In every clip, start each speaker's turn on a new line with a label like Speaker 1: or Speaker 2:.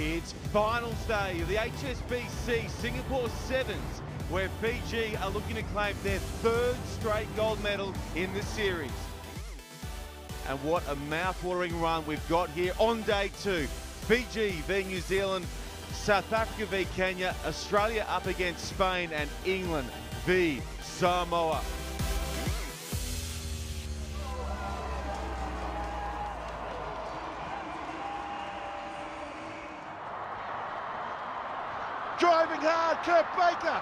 Speaker 1: It's finals day of the HSBC Singapore Sevens, where Fiji are looking to claim their third straight gold medal in the series. And what a mouth-watering run we've got here on day two. Fiji v New Zealand, South Africa v Kenya, Australia up against Spain, and England v Samoa.
Speaker 2: Hard, Kurt Baker.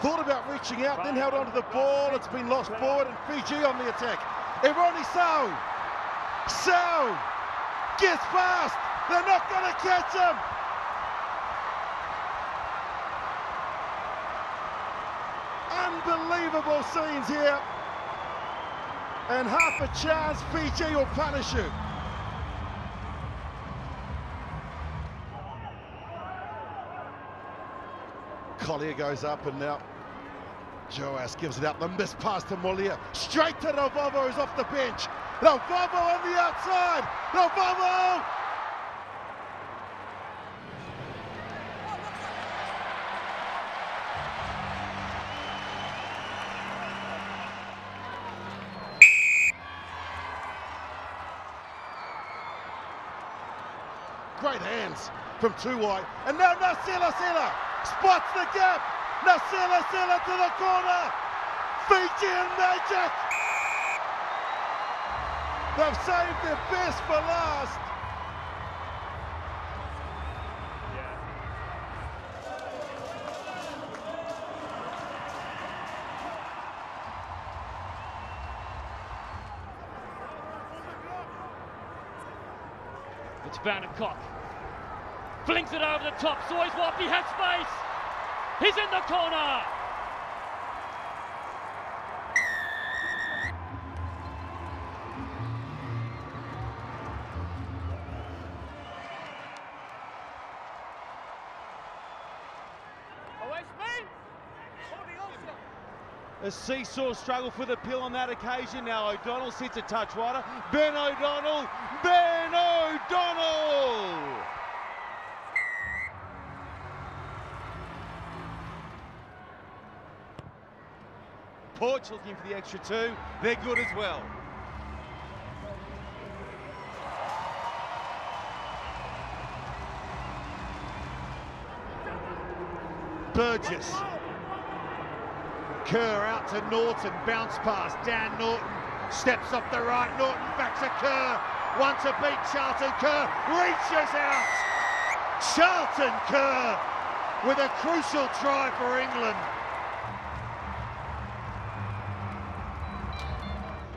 Speaker 2: Thought about reaching out, then held onto the ball. It's been lost forward, and Fiji on the attack. Eroni So. Sau gets past. They're not going to catch him. Unbelievable scenes here. And half a chance Fiji will punish you. Collier goes up and now Joas gives it up. The miss pass to Molia. Straight to Ravouvou who's off the bench. Ravouvou on the outside. Ravouvou! Great hands from Tuwai. And now Nasilasila spots the gap. Nasila Sila to the corner. Fijian magic. They've saved their best for last.
Speaker 3: It's Vandercock. Flings it over the top. Soyizwapi has space. He's in the corner.
Speaker 1: A seesaw struggle for the pill on that occasion. Now O'Donnell sits a touch wider. Ben O'Donnell, Ben O'Donnell! Looking for the extra two. They're good as well.
Speaker 2: Burgess. Kerr out to Norton, bounce pass, Dan Norton steps off the right, Norton back to Kerr, one to beat Charlton Kerr, reaches out, Charlton Kerr with a crucial try for England.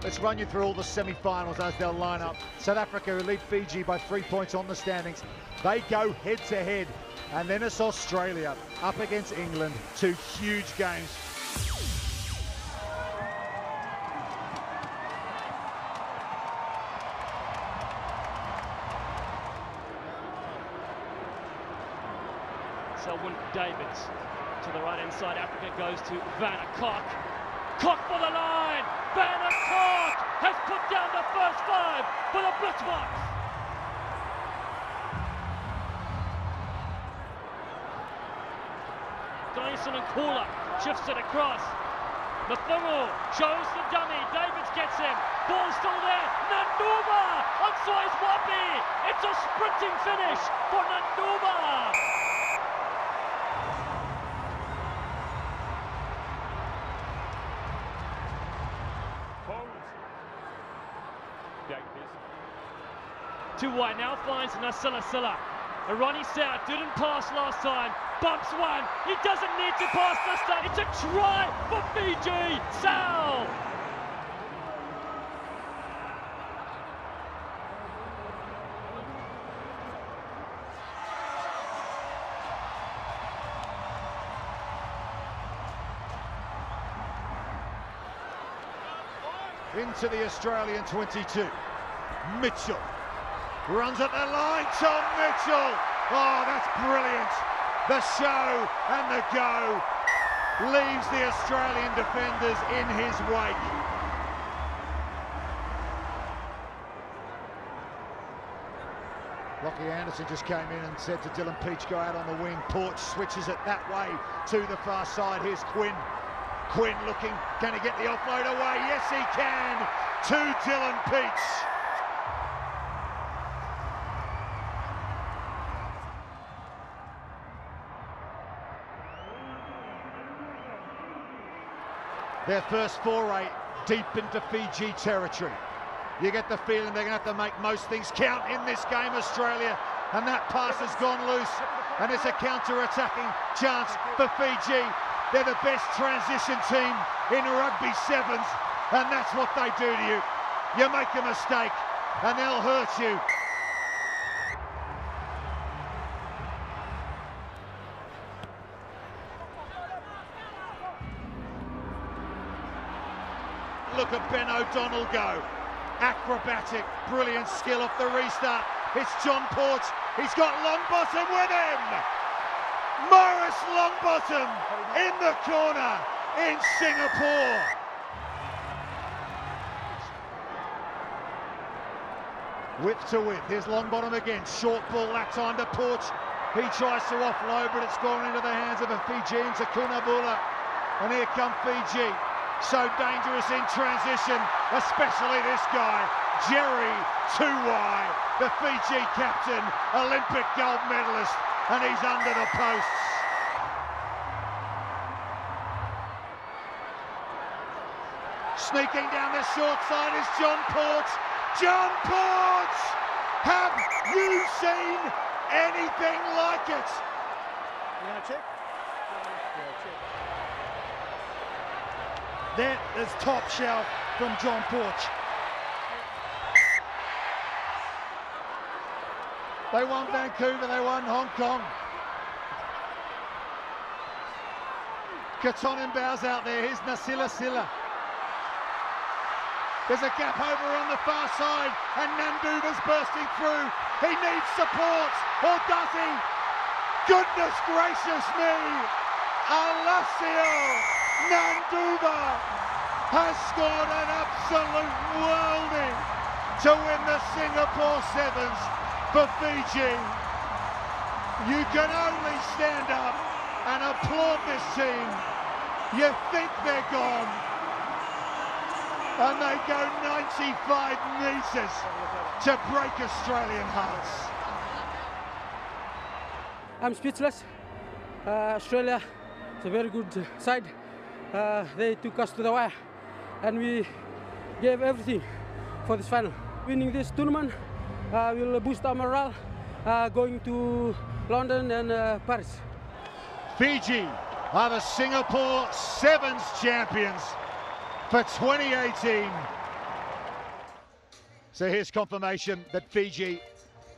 Speaker 4: Let's run you through all the semi-finals as they'll line up. South Africa lead Fiji by three points on the standings. They go head to head. And then it's Australia up against England. Two huge games.
Speaker 3: Selvyn Davids to the right hand side. Africa goes to Werner Kok. Cock for the line. Werner Kok has put down the first five for the Blitzboks. Dyson and Kula shifts it across. Mafungu shows the dummy. Davids gets him. Ball still there. Nanuva on Soyizwapi. It's a sprinting finish for Nanuva. Two wide now finds Nasilasila. Ronnie Sau didn't pass last time. Bumps one. He doesn't need to pass this time. It's a try for Fiji. Sau.
Speaker 4: Into the Australian 22. Mitchell runs at the line. Tom Mitchell. Oh, that's brilliant. The show and the go leaves the Australian defenders in his wake. Lachie Anderson just came in and said to Dylan Pietsch, go out on the wing. Porch switches it that way to the far side. Here's Quinn. Quinn looking, can he get the offload away? Yes, he can. To Dylan Pietsch. Their first foray deep into Fiji territory. You get the feeling they're going to have to make most things count in this game, Australia. And that pass has gone loose. And it's a counter-attacking chance for Fiji. They're the best transition team in rugby sevens. And that's what they do to you. You make a mistake and they'll hurt you. Look at Ben O'Donnell go acrobatic, brilliant skill off the restart. It's John Porch. He's got Longbottom with him. Maurice Longbottom in the corner in Singapore. Whip to whip. Here's Longbottom again. Short ball that time to Porch. He tries to offload, but it's gone into the hands of a Fijian, Takuna Bula. And here come Fiji so dangerous in transition, especially this guy, Jerry Tuwai, the Fiji captain, Olympic gold medalist, and he's under the posts. Sneaking down the short side is John Porch. John Porch! Have you seen anything like it?
Speaker 5: You want to check? Yeah, check.
Speaker 4: That is top shelf from John Porch. They won Vancouver, they won Hong Kong. Katonin bows out there, here's Nasilasila. There's a gap over on the far side, and Naduva's bursting through. He needs support, or does he? Goodness gracious me! Alasio Naduva has scored an absolute worldie to win the Singapore Sevens for Fiji. You can only stand up and applaud this team. You think they're gone. And they go 95 metres to break Australian hearts.
Speaker 6: I'm speechless. Uh, Australia is a very good side uh, they took us to the wire and we gave everything for this final. Winning this tournament uh, will boost our morale uh, going to London and uh, Paris.
Speaker 4: Fiji are the Singapore Sevens champions for 2018. So here's confirmation that Fiji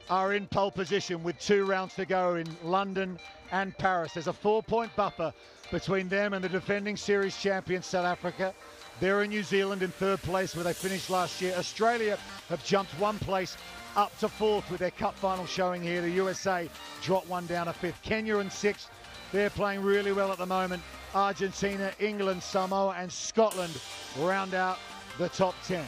Speaker 4: are in pole position with two rounds to go in London and Paris. There's a four point buffer between them and the defending series champion South Africa. They're in New Zealand in third place where they finished last year. Australia have jumped one place up to fourth with their cup final showing here. The USA dropped one down to fifth. Kenya in sixth. They're playing really well at the moment. Argentina, England, Samoa, and Scotland round out the top 10.